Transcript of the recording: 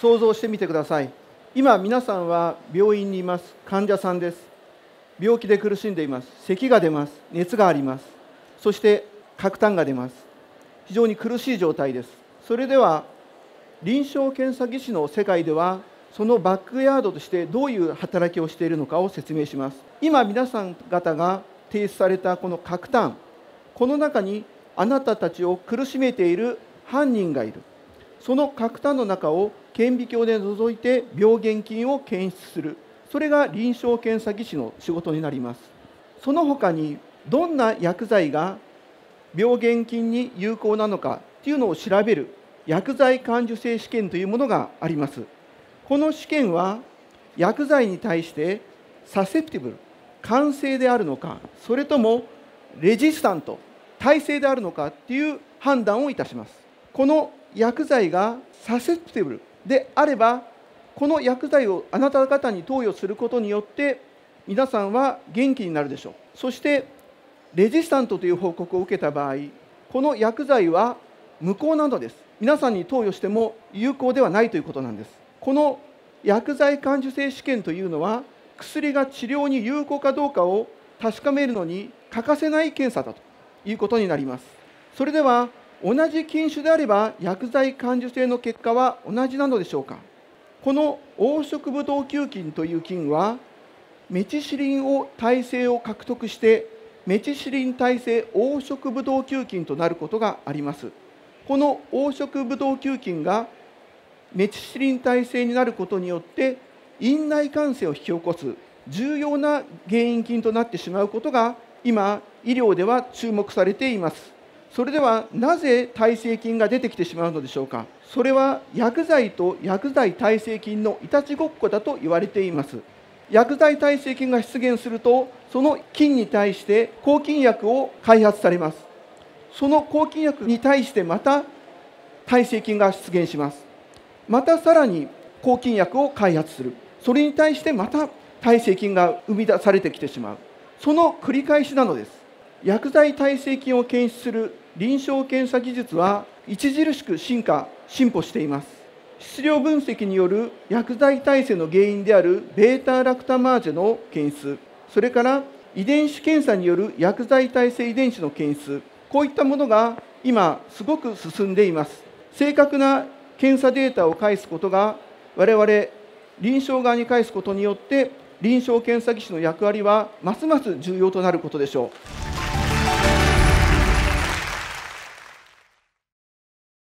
想像してみてください。今皆さんは病院にいます。患者さんです。病気で苦しんでいます。咳が出ます。熱があります。そして角炭が出ます。非常に苦しい状態です。それでは臨床検査技師の世界ではそのバックヤードとしてどういう働きをしているのかを説明します。今皆さん方が提出されたこの角炭この中にあなたたちを苦しめている犯人がいる。その角炭の中を顕微鏡で覗いて病原菌を検出する。それが臨床検査技師の仕事になります。その他にどんな薬剤が病原菌に有効なのかというのを調べる薬剤感受性試験というものがあります。この試験は薬剤に対してサセプティブル完成であるのかそれともレジスタント耐性であるのかっていう判断をいたします。この薬剤がサセプティブルであればこの薬剤をあなた方に投与することによって皆さんは元気になるでしょう。そしてレジスタントという報告を受けた場合この薬剤は無効なのです。皆さんに投与しても有効ではないということなんです。この薬剤感受性試験というのは薬が治療に有効かどうかを確かめるのに欠かせない検査だということになります。それでは同じ菌種であれば薬剤感受性の結果は同じなのでしょうか？この黄色ブドウ球菌という菌はメチシリンを耐性を獲得してメチシリン耐性黄色ブドウ球菌となることがあります。この黄色ブドウ球菌がメチシリン耐性になることによって院内感染を引き起こす重要な原因菌となってしまうことが今医療では注目されています。それではなぜ耐性菌が出てきてしまうのでしょうか？それは薬剤と薬剤耐性菌のいたちごっこだと言われています。薬剤耐性菌が出現するとその菌に対して抗菌薬を開発されます。その抗菌薬に対してまた耐性菌が出現します。またさらに抗菌薬を開発する。それに対してまた耐性菌が生み出されてきてしまう。その繰り返しなのです。薬剤耐性菌を検出する臨床検査技術は著しく進化進歩しています質量分析による薬剤耐性の原因である β ラクタマージェの検出それから遺伝子検査による薬剤耐性遺伝子の検出こういったものが今すごく進んでいます正確な検査データを返すことが我々臨床側に返すことによって臨床検査技師の役割はますます重要となることでしょう。